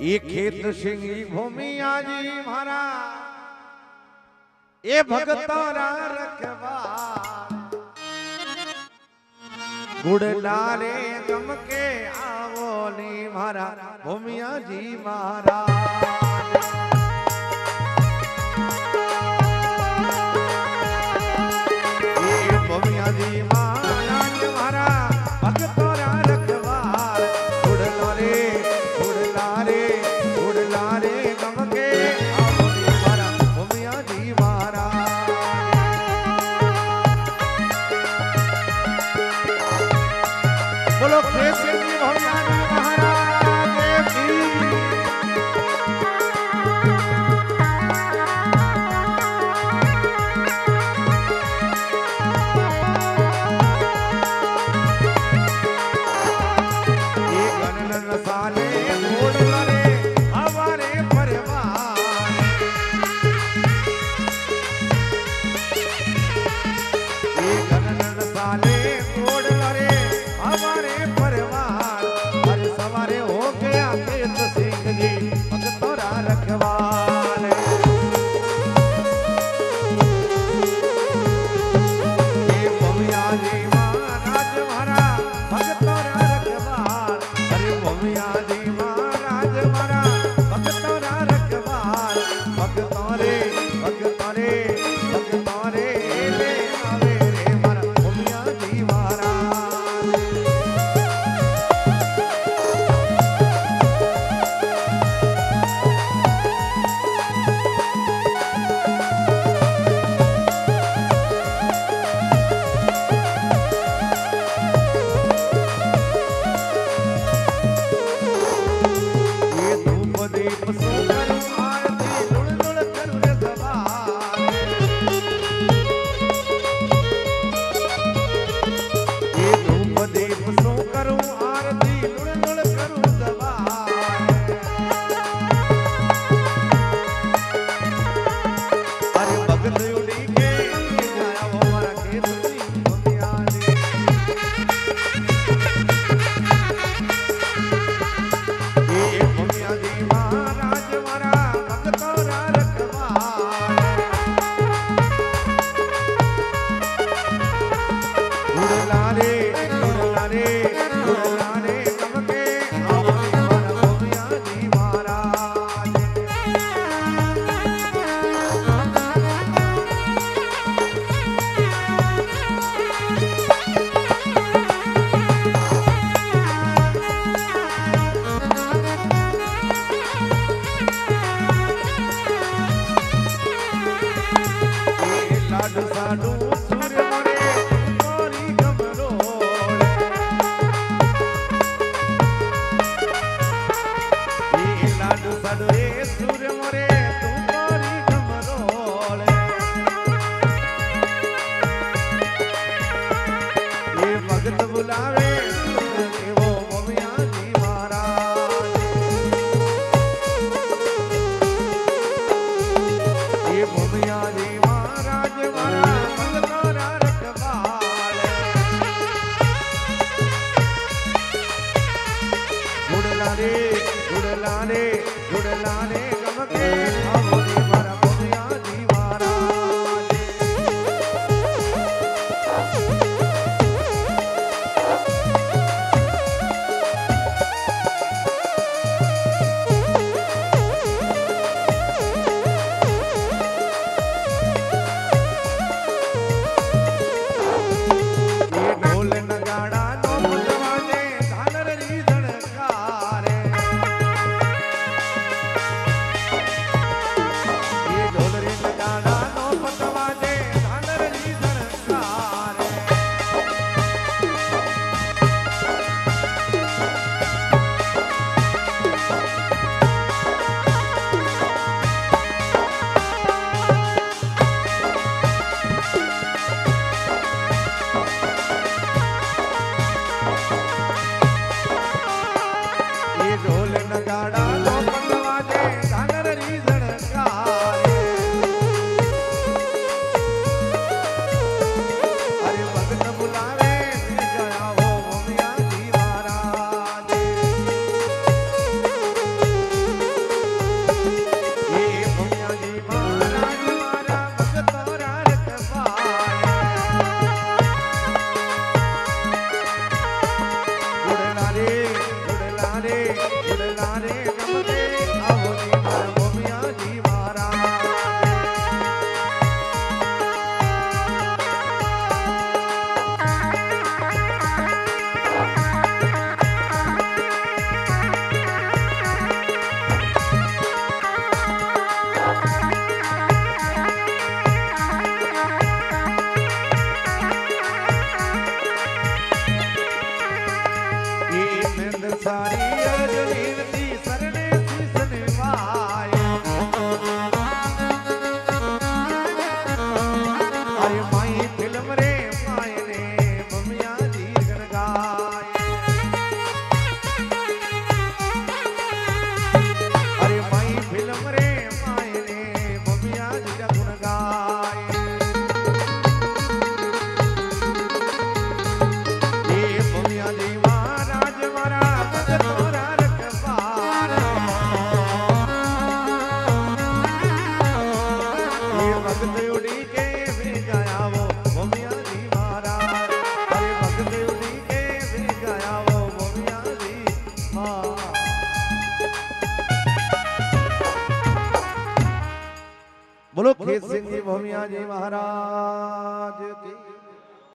એ ખેત સિંગી ભૂમિ આજી મારા એ ભગત તારા રખવા. ગુડલા રે ગમકે આવો ની મારા ભૂમિયાજી મારા the Oh, लाने गुड़ लाने गम के બોલો ખેતસિંહજી ભોમિયાજી મહારાજ કી